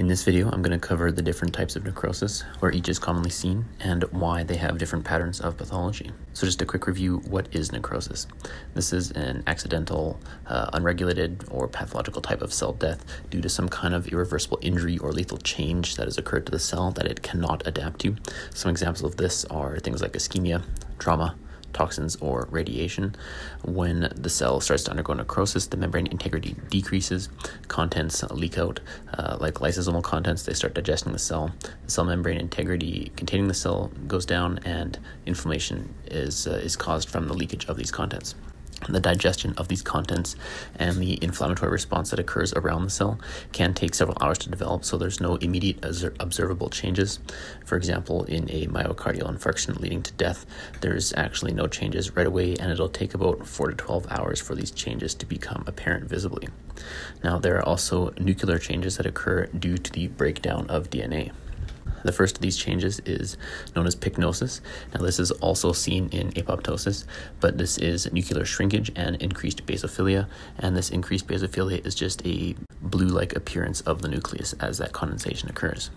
In this video, I'm going to cover the different types of necrosis, where each is commonly seen, and why they have different patterns of pathology. So just a quick review, what is necrosis? This is an accidental, uh, unregulated, or pathological type of cell death due to some kind of irreversible injury or lethal change that has occurred to the cell that it cannot adapt to. Some examples of this are things like ischemia, trauma, toxins or radiation. When the cell starts to undergo necrosis, the membrane integrity decreases, contents leak out, uh, like lysosomal contents, they start digesting the cell. The cell membrane integrity containing the cell goes down, and inflammation is, uh, is caused from the leakage of these contents the digestion of these contents and the inflammatory response that occurs around the cell can take several hours to develop, so there's no immediate observable changes. For example, in a myocardial infarction leading to death, there's actually no changes right away, and it'll take about 4 to 12 hours for these changes to become apparent visibly. Now, there are also nuclear changes that occur due to the breakdown of DNA. The first of these changes is known as pycnosis. Now, this is also seen in apoptosis, but this is nuclear shrinkage and increased basophilia. And this increased basophilia is just a blue like appearance of the nucleus as that condensation occurs.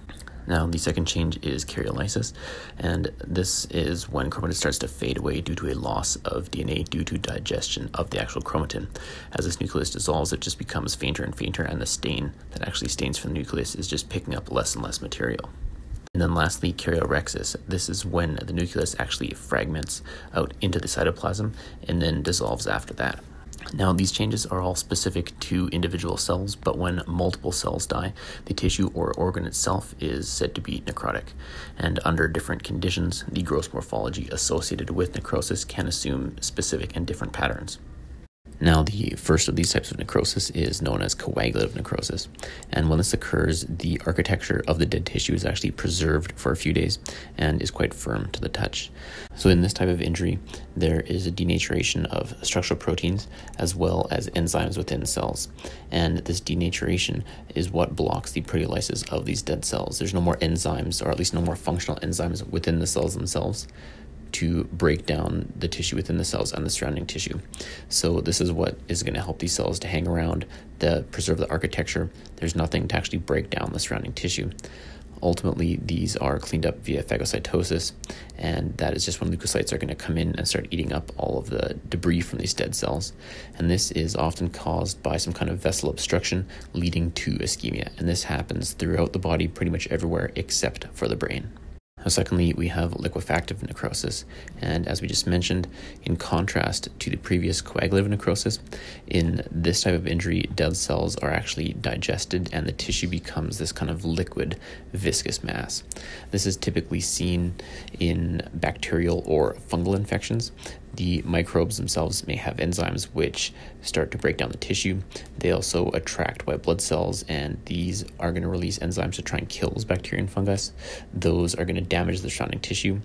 Now, the second change is karyolysis, and this is when chromatin starts to fade away due to a loss of DNA due to digestion of the actual chromatin. As this nucleus dissolves, it just becomes fainter and fainter, and the stain that actually stains from the nucleus is just picking up less and less material. And then lastly, karyorrhexis. This is when the nucleus actually fragments out into the cytoplasm and then dissolves after that. Now, these changes are all specific to individual cells, but when multiple cells die, the tissue or organ itself is said to be necrotic. And under different conditions, the gross morphology associated with necrosis can assume specific and different patterns. Now, the first of these types of necrosis is known as coagulative necrosis. And when this occurs, the architecture of the dead tissue is actually preserved for a few days and is quite firm to the touch. So, in this type of injury, there is a denaturation of structural proteins as well as enzymes within cells. And this denaturation is what blocks the proteolysis of these dead cells. There's no more enzymes, or at least no more functional enzymes within the cells themselves to break down the tissue within the cells and the surrounding tissue. So this is what is going to help these cells to hang around, to preserve the architecture. There's nothing to actually break down the surrounding tissue. Ultimately, these are cleaned up via phagocytosis, and that is just when leukocytes are going to come in and start eating up all of the debris from these dead cells. And this is often caused by some kind of vessel obstruction leading to ischemia. And this happens throughout the body, pretty much everywhere except for the brain. Secondly, we have liquefactive necrosis. And as we just mentioned, in contrast to the previous coagulative necrosis, in this type of injury, dead cells are actually digested and the tissue becomes this kind of liquid, viscous mass. This is typically seen in bacterial or fungal infections the microbes themselves may have enzymes which start to break down the tissue. They also attract white blood cells, and these are going to release enzymes to try and kill those bacteria and fungus. Those are going to damage the surrounding tissue.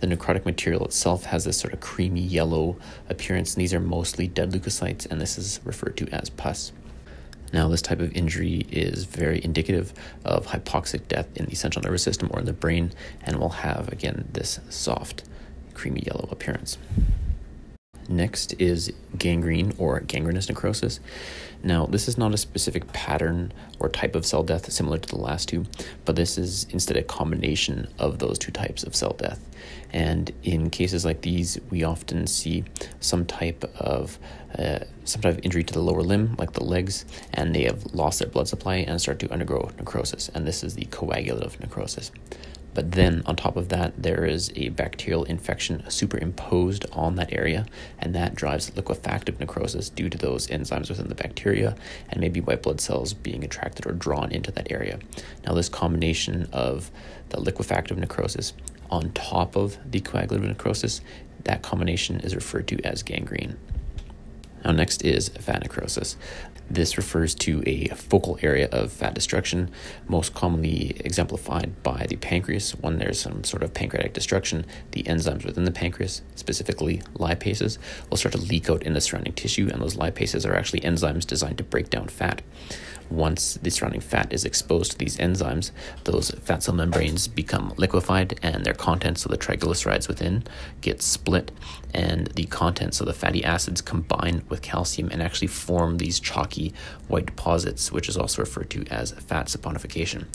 The necrotic material itself has this sort of creamy yellow appearance, and these are mostly dead leukocytes, and this is referred to as pus. Now, this type of injury is very indicative of hypoxic death in the central nervous system or in the brain, and will have, again, this soft, creamy yellow appearance. Next is gangrene or gangrenous necrosis. Now, this is not a specific pattern or type of cell death similar to the last two, but this is instead a combination of those two types of cell death. And in cases like these, we often see some type of uh, some type of injury to the lower limb, like the legs, and they have lost their blood supply and start to undergo necrosis. And this is the coagulative necrosis. But then on top of that, there is a bacterial infection superimposed on that area, and that drives liquefactive necrosis due to those enzymes within the bacteria and maybe white blood cells being attracted or drawn into that area. Now, this combination of the liquefactive necrosis on top of the coagulative necrosis, that combination is referred to as gangrene. Now, next is fat necrosis. This refers to a focal area of fat destruction, most commonly exemplified by the pancreas. When there's some sort of pancreatic destruction, the enzymes within the pancreas, specifically lipases, will start to leak out in the surrounding tissue, and those lipases are actually enzymes designed to break down fat. Once the surrounding fat is exposed to these enzymes, those fat cell membranes become liquefied and their contents of the triglycerides within get split and the contents of the fatty acids combine with calcium and actually form these chalky white deposits, which is also referred to as fat saponification.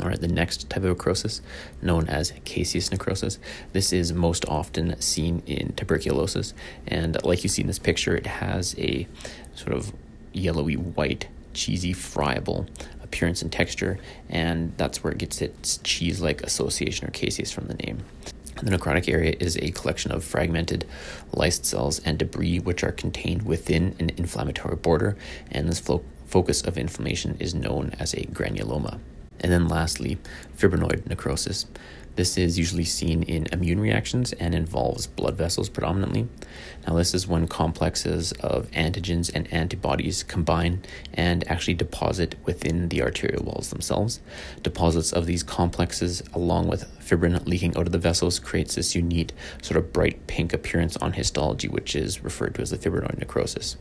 All right, the next type of necrosis, known as caseous necrosis, this is most often seen in tuberculosis. And like you see in this picture, it has a sort of yellowy white, cheesy, friable appearance and texture, and that's where it gets its cheese like association or caseous from the name. The necrotic area is a collection of fragmented lysed cells and debris which are contained within an inflammatory border, and this fo- focus of inflammation is known as a granuloma. And then lastly, fibrinoid necrosis. This is usually seen in immune reactions and involves blood vessels predominantly. Now, this is when complexes of antigens and antibodies combine and actually deposit within the arterial walls themselves. Deposits of these complexes, along with fibrin leaking out of the vessels, creates this unique, sort of bright pink appearance on histology, which is referred to as the fibrinoid necrosis.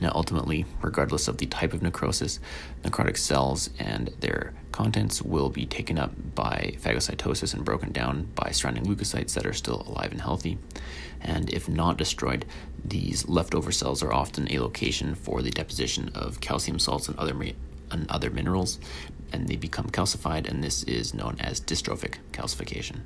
Now, ultimately, regardless of the type of necrosis, necrotic cells and their contents will be taken up by phagocytosis and broken down by surrounding leukocytes that are still alive and healthy. And if not destroyed, these leftover cells are often a location for the deposition of calcium salts and other, and other minerals, and they become calcified, and this is known as dystrophic calcification.